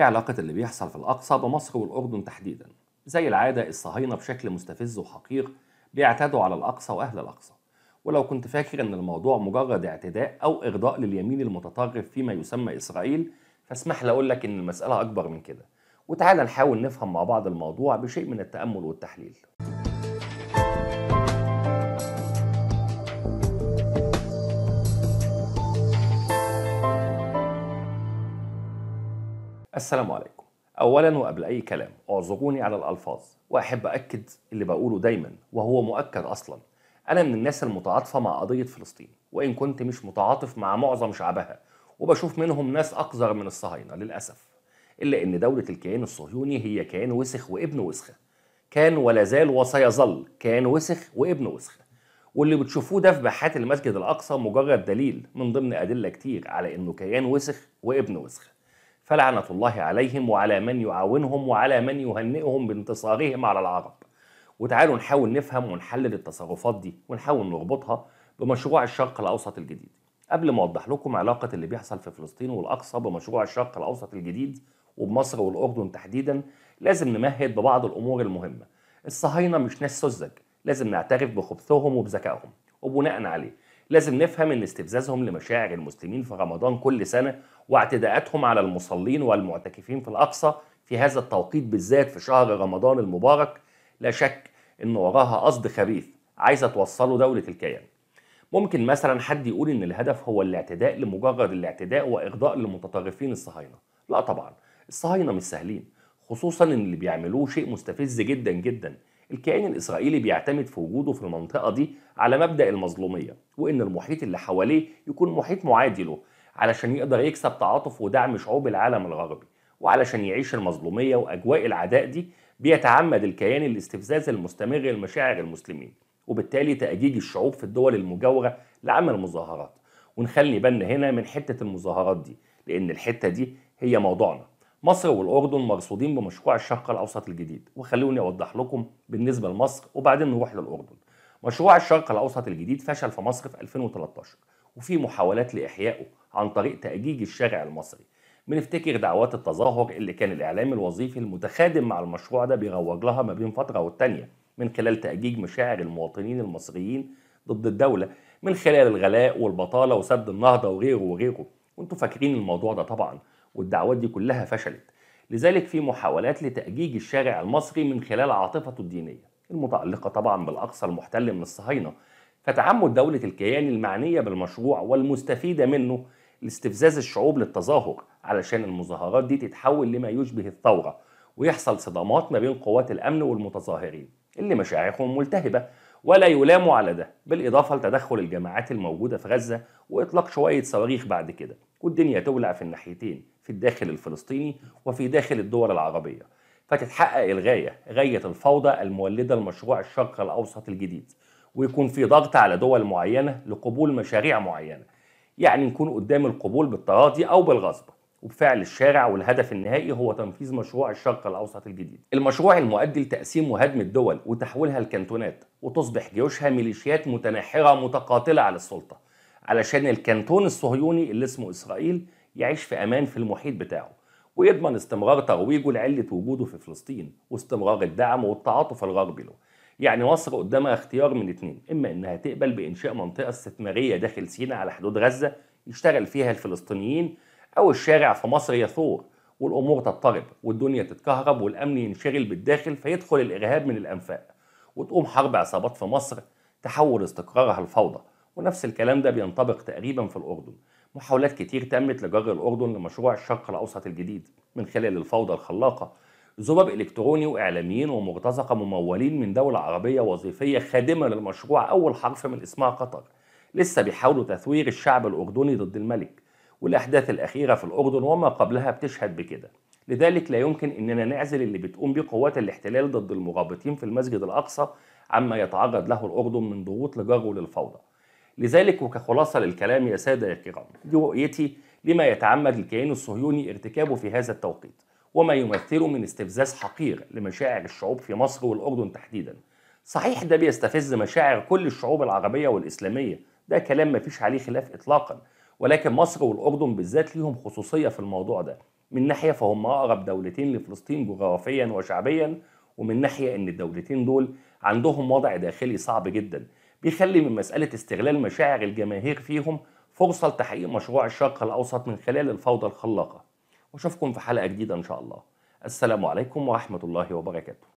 إيه علاقة اللي بيحصل في الأقصى بمصر والأردن تحديدا؟ زي العادة الصهاينة بشكل مستفز وحقير بيعتادوا على الأقصى وأهل الأقصى. ولو كنت فاكر إن الموضوع مجرد اعتداء أو إغضاء لليمين المتطرف فيما يسمى إسرائيل فاسمح لي أقول لك إن المسألة أكبر من كده. وتعال نحاول نفهم مع بعض الموضوع بشيء من التأمل والتحليل. السلام عليكم. اولا وقبل أي كلام اعذروني على الألفاظ وأحب أكد اللي بقوله دايما وهو مؤكد أصلا. أنا من الناس المتعاطفة مع قضية فلسطين وإن كنت مش متعاطف مع معظم شعبها وبشوف منهم ناس أقذر من الصهاينة للأسف. إلا إن دولة الكيان الصهيوني هي كيان وسخ وابن وسخة. كان ولا زال وسيظل كيان وسخ وابن وسخة. واللي بتشوفوه ده في باحات المسجد الأقصى مجرد دليل من ضمن أدلة كتير على إنه كيان وسخ وابن وسخة. فلعنة الله عليهم وعلى من يعاونهم وعلى من يهنئهم بانتصارهم على العرب. وتعالوا نحاول نفهم ونحلل التصرفات دي ونحاول نربطها بمشروع الشرق الأوسط الجديد. قبل ما أوضح لكم علاقة اللي بيحصل في فلسطين والأقصى بمشروع الشرق الأوسط الجديد وبمصر والأردن تحديدا لازم نمهد ببعض الأمور المهمة. الصهاينة مش ناس سذج لازم نعترف بخبثهم وبذكائهم وبناء عليه. لازم نفهم إن استفزازهم لمشاعر المسلمين في رمضان كل سنة واعتداءاتهم على المصلين والمعتكفين في الأقصى في هذا التوقيت بالذات في شهر رمضان المبارك لا شك إن وراها قصد خبيث عايزة توصله دولة الكيان. ممكن مثلا حد يقول إن الهدف هو الاعتداء لمجرد الاعتداء وإغضاء للمتطرفين الصهاينة. لا طبعا الصهاينة مش سهلين خصوصا إن اللي بيعملوه شيء مستفز جدا جدا الكيان الإسرائيلي بيعتمد في وجوده في المنطقة دي على مبدأ المظلومية وإن المحيط اللي حواليه يكون محيط معادي له علشان يقدر يكسب تعاطف ودعم شعوب العالم الغربي وعلشان يعيش المظلومية وأجواء العداء دي بيتعمد الكيان الاستفزاز المستمر لمشاعر المسلمين وبالتالي تأجيج الشعوب في الدول المجاورة لعمل مظاهرات ونخلي بالنا هنا من حتة المظاهرات دي لأن الحتة دي هي موضوعنا. مصر والأردن مرصودين بمشروع الشرق الأوسط الجديد وخلوني أوضح لكم بالنسبة لمصر وبعدين نروح للأردن. مشروع الشرق الأوسط الجديد فشل في مصر في 2013 وفي محاولات لإحيائه عن طريق تأجيج الشارع المصري. بنفتكر دعوات التظاهر اللي كان الإعلام الوظيفي المتخادم مع المشروع ده بيروج لها ما بين فترة والتانية من خلال تأجيج مشاعر المواطنين المصريين ضد الدولة من خلال الغلاء والبطالة وسد النهضة وغيره وغيره. وانتوا فاكرين الموضوع ده طبعا. والدعوات دي كلها فشلت. لذلك في محاولات لتأجيج الشارع المصري من خلال عاطفته الدينية المتعلقة طبعا بالأقصى المحتل من الصهاينة فتعمد دولة الكيان المعنية بالمشروع والمستفيدة منه لاستفزاز الشعوب للتظاهر علشان المظاهرات دي تتحول لما يشبه الثورة ويحصل صدامات ما بين قوات الأمن والمتظاهرين اللي مشاعرهم ملتهبة ولا يلاموا على ده بالإضافة لتدخل الجماعات الموجودة في غزة وإطلاق شوية صواريخ بعد كده والدنيا تولع في الناحيتين في الداخل الفلسطيني وفي داخل الدول العربية. فتتحقق الغاية غاية الفوضى المولدة لمشروع الشرق الأوسط الجديد ويكون في ضغط على دول معينة لقبول مشاريع معينة. يعني نكون قدام القبول بالتراضي أو بالغصب. وبفعل الشارع والهدف النهائي هو تنفيذ مشروع الشرق الأوسط الجديد. المشروع المؤدي لتقسيم وهدم الدول وتحويلها لكانتونات وتصبح جيوشها ميليشيات متناحرة متقاتلة على السلطة علشان الكانتون الصهيوني اللي اسمه إسرائيل يعيش في أمان في المحيط بتاعه ويضمن استمرار ترويجه لعلة وجوده في فلسطين واستمرار الدعم والتعاطف الغربي له. يعني مصر قدامها اختيار من اتنين إما إنها تقبل بإنشاء منطقة استثمارية داخل سيناء على حدود غزة يشتغل فيها الفلسطينيين أو الشارع في مصر يثور والأمور تضطرب والدنيا تتكهرب والأمن ينشغل بالداخل فيدخل الإرهاب من الأنفاق وتقوم حرب عصابات في مصر تحول استقرارها الفوضى ونفس الكلام ده بينطبق تقريبا في الأردن. محاولات كتير تمت لجر الأردن لمشروع الشرق الأوسط الجديد من خلال الفوضى الخلاقة ذباب إلكتروني وإعلاميين ومرتزقة ممولين من دولة عربية وظيفية خادمة للمشروع أول حرف من اسمها قطر. لسه بيحاولوا تثوير الشعب الأردني ضد الملك. والأحداث الأخيرة في الأردن وما قبلها بتشهد بكده. لذلك لا يمكن أننا نعزل اللي بتقوم به قوات الاحتلال ضد المرابطين في المسجد الأقصى عما يتعرض له الأردن من ضغوط لجره للفوضى. لذلك وكخلاصة للكلام يا سادة الكرام دي رؤيتي لما يتعمد الكيان الصهيوني ارتكابه في هذا التوقيت وما يمثله من استفزاز حقير لمشاعر الشعوب في مصر والأردن تحديدا. صحيح ده بيستفز مشاعر كل الشعوب العربية والإسلامية ده كلام مفيش عليه خلاف إطلاقا. ولكن مصر والأردن بالذات ليهم خصوصية في الموضوع ده. من ناحية فهم أقرب دولتين لفلسطين جغرافيا وشعبيا ومن ناحية إن الدولتين دول عندهم وضع داخلي صعب جدا. بيخلي من مسألة استغلال مشاعر الجماهير فيهم فرصة لتحقيق مشروع الشرق الأوسط من خلال الفوضى الخلاقة. وأشوفكم في حلقة جديدة إن شاء الله. السلام عليكم ورحمة الله وبركاته.